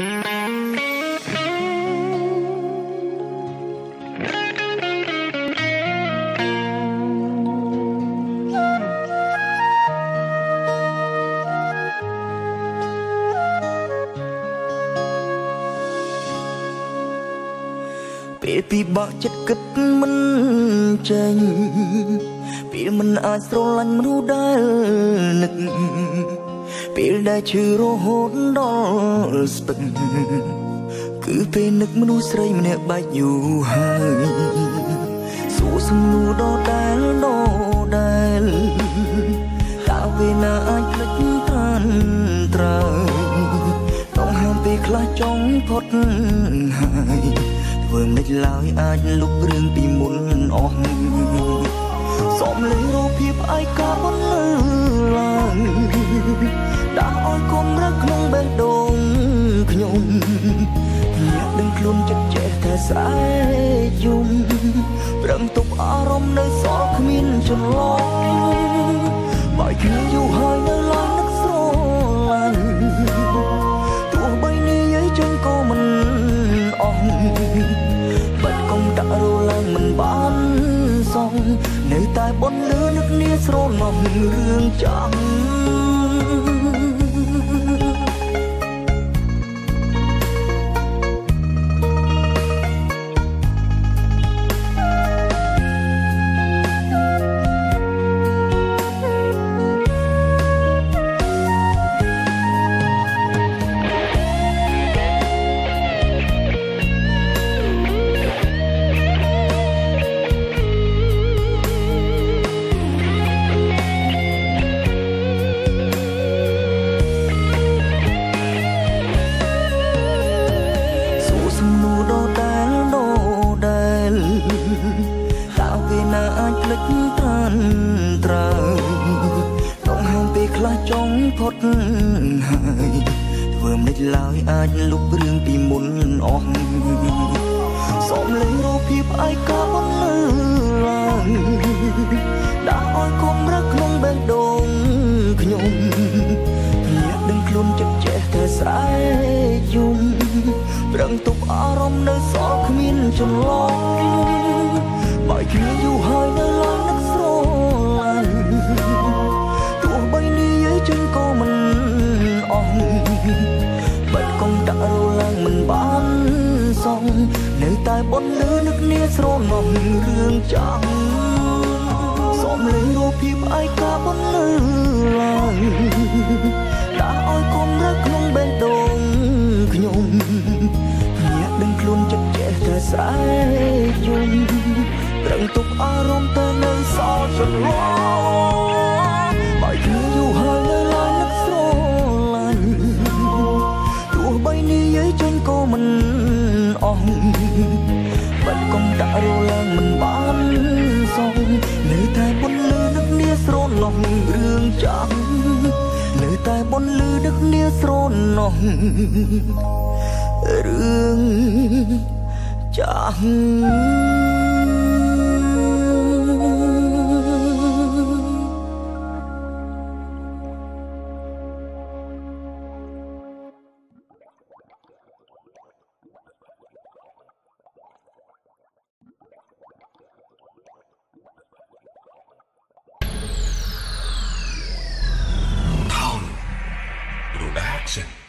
ពេលពិបាកចិត្តគិតមិនចេញពេលមិនអាចស្រឡាញ់មនុស្សដែលនឹក ពេលដែលឈឺរហូតដល់ស្ពឹកគឺពេលនឹកមនុស្សស្រីម្នាក់បាច់យូរហើយសួរសំណួរដដែលដដែលតើពេលណាអាចផ្លិចតានត្រូវក្នុងហាមពេលខ្លះចង់ផុតហើយធ្វើមិនឡើយអាចលុបរឿងពីមុនអស់សំលេងរូបភាពអាយកោបន្ល បេះដូងខ្ញុំញាក់ដឹងខ្លួនចិត្តចេះតែស្រែកយំប្រឹងទប់អារម្មណ៍នៅសល់គ្មានចន្លោះបើយូរយូរហើយនៅឡើយនឹកស្រឡាញ់ទោះបីនិយាយចេញក៏មិនអស់បាច់កុំដាក់រឡើងមិនបានសងនៅតែបនលឺនឹកនាស្រណោះរឿងចាំ ផុតហើយធ្វើមិនឡើយអាចលុបរឿងពីមុនអស់សំលេងរូបភាពឯកាបន្លឺឡើងដាក់អោយកុំរកក្នុងបេះដូងខ្ញុំញាក់ដឹងខ្លួនចិត្តចេះតែស្រែកយំប្រឹងទប់អារម្មណ៍នៅសល់គ្មានចន្លោះ នៅតែបនលឺនឹកនាស្រណោះរឿងចាំសំលេងរូបភាពឯកាបនលឺឡើងដាក់ឲ្យកុំរកក្នុងបេះដូងខ្ញុំញាក់ដឹងខ្លួនចិត្តចេះតែស្រែកយំប្រឹងទប់អារម្មណ៍ទៅនៅសល់ចន្លោះបើយូរយូរហើយនៅឡើយនឹកស្រឡាញ់ទោះបីនិយាយចេញក៏មិនអស់បាច់ កុំដាក់រឡើងមិនបានសងនៅតែបនលឺនឹកនាស្រណោះរឿងចាំនៅតែបនលឺនឹកនាស្រណោះរឿងចាំ action.